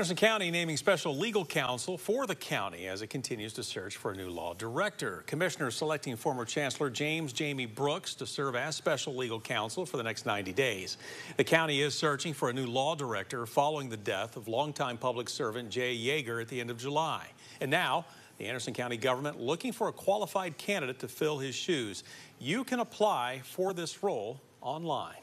Anderson County naming special legal counsel for the county as it continues to search for a new law director. Commissioner selecting former Chancellor James Jamie Brooks to serve as special legal counsel for the next 90 days. The county is searching for a new law director following the death of longtime public servant Jay Yeager at the end of July. And now, the Anderson County government looking for a qualified candidate to fill his shoes. You can apply for this role online.